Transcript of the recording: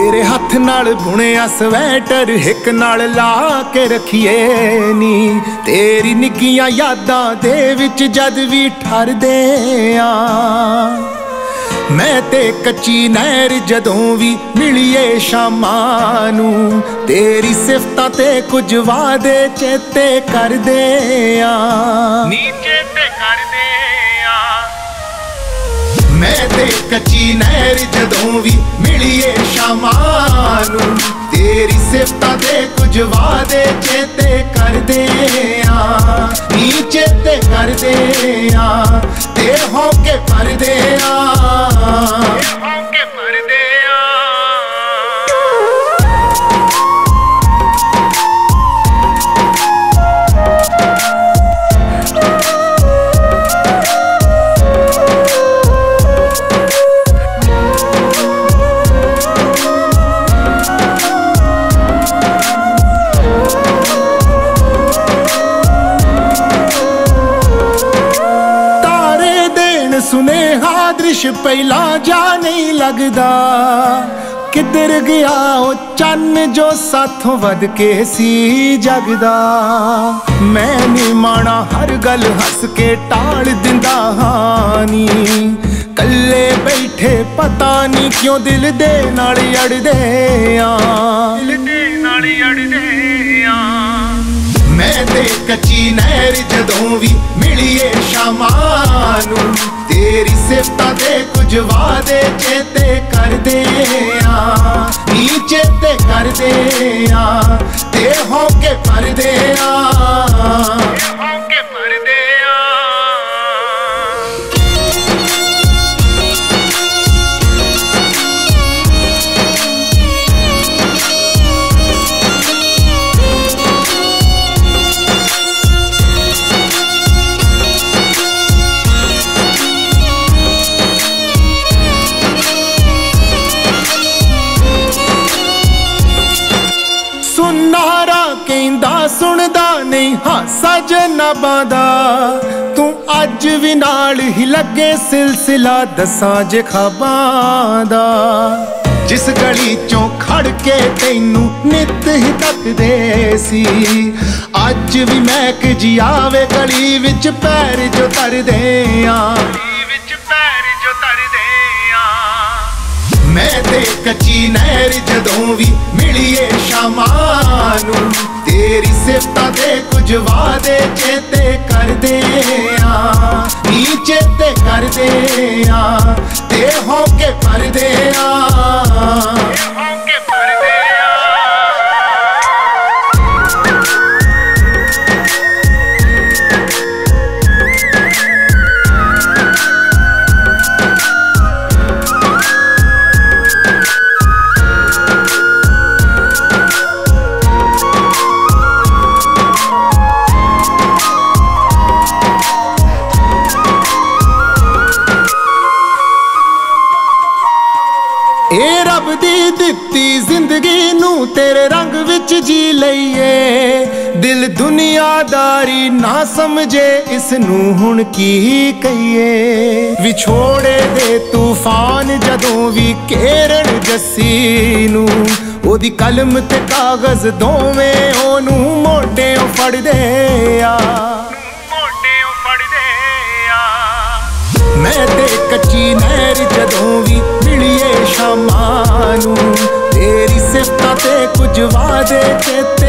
ਹੱਥ ਨਾਲ ਬੁਣਿਆ ਸਵੈਟਰ ਹਿੱਕ ਨਾਲ ਲਾ ਕੇ ਰਖੀਏ ਨੀ। ਤੇਰੀ ਨਿੱਕੀਆਂ ਯਾਦਾਂ ਦੇ ਵਿੱਚ ਜਦ ਵੀ ਠਰਦੇ ਆ, ਮੈਂ ਤੇ ਕੱਚੀ ਨਹਿਰ ਜਦੋਂ ਵੀ ਮਿਲੀਏ ਸ਼ਾਮਾਂ ਨੂੰ, ਤੇਰੀ ਸਿਫਤਾਂ ਤੇ ਕੁਝ ਵਾਦੇ ਚੇਤੇ ਕਰਦੇ ਆ। ਨੀਚੇ ਮੈਂ ਕੱਚੀ ਨਹਿਰ ਜਦੋਂ ਵੀ ਮਿਲੀਏ ਸ਼ਾਮਾਂ ਨੂੰ ਤੇਰੀ ਸਿਫਤਾਂ ਤੇ ਕੁਝ ਵਾਦੇ ਚੇਤੇ ਸੁਨੇਹਾ ਦ੍ਰਿਸ਼ ਪਹਿਲਾਂ ਜਾ ਨਹੀਂ ਲੱਗਦਾ। ਕਿੱਧਰ ਗਿਆ ਉਹ ਚੰਨ ਜੋ ਸਾਥੋਂ ਵੱਧ ਕੇ ਸੀ ਜਗਦਾ। ਮੈਂ ਨੀ ਮਾਣਾ ਹਰ ਗੱਲ ਹੱਸ ਕੇ ਟਾਲ ਦਿੰਦਾ ਹਾਨੀ ਕੱਲੇ ਬੈਠੇ ਪਤਾ ਨਹੀਂ ਕਿਉਂ ਦਿਲ ਦੇ ਨਾਲ ਅੜਦੇ ਆ। ਦਿਲ ਦੇ ਨਾਲ ਅੜਦੇ ਮੈਂ ਕੱਚੀ ਨਹਿਰ ਜਦੋਂ ਵੀ ਮਿਲੀਏ ਸ਼ਾਮਾਂ ਨੂੰ, ਤੇਰੀ ਸਿਫਤਾਂ ਦੇ ਕੁਝ ਵਾਦੇ ਚੇਤੇ ਕਰਦੇ ਕਹਿੰਦਾ ਨਹੀਂ, ਹਾਸਾ ਜਨਾਬਾਂ ਦਾ। ਤੂੰ ਅੱਜ ਵੀ ਨਾਲ ਹੀ ਲੱਗੇ ਸਿਲਸਿਲਾ ਦੱਸਾਂ ਜੇ ਖਾਬਾਂ ਦਾ। ਜਿਸ ਗਲੀ ਚੋਂ ਖੜ ਕੇ ਤੈਨੂੰ ਨਿਤ ਹੀ ਤੱਕਦੇ ਸੀ। ਅੱਜ ਵੀ ਮਹਿਕ ਜੀ ਆਵੇ ਗਲੀ ਵਿੱਚ ਪੈਰ ਜੋ ਤਰਦੇ ਆ। ਪੈਰ ਜੋ ਤਰਦੇ ਆ। ਮੈਂ ਤੇ ਕੱਚੀ ਨਹਿਰ ਜਦੋਂ ਵੀ ਮਿਲੀਏ ਸ਼ਾਮਾਂ ਤੇ ਕੁਝ ਚੇਤੇ ਕਰਦੇ ਆ ਨੀਚੇ ਤੇ ਕਰਦੇ ਆ। ਦਿੱਤੀ ਜ਼ਿੰਦਗੀ ਨੂੰ ਤੇਰੇ ਰੰਗ ਵਿੱਚ ਜੀ ਲਈਏ। ਦਿਲ ਦੁਨੀਆਦਾਰੀ ਨਾ ਸਮਝੇ ਇਸ ਨੂੰ ਹੁਣ ਕੀ ਕਹੀਏ? ਵਿਛੋੜੇ ਦੇ ਤੂਫਾਨ ਜਦੋਂ ਵੀ ਘੇਰਣ ਜੱਸੀ ਨੂੰ ਉਹਦੀ ਕਲਮ ਤੇ ਕਾਗਜ਼ ਦੋਵੇਂ ਉਹਨੂੰ ਮੋਢਿਓਂ ਫੜਦੇ ਆ। ਮੋਢਿਓਂ ਫੜਦੇ ਆ। ਮੈਂ ਤੇ ਕੱਚੀ ਨਹਿਰ ਜਦੋਂ ਵੀ ਮਿਲੀਏ ਸ਼ਾਮਾਂ ਨੂੰ ਤੇ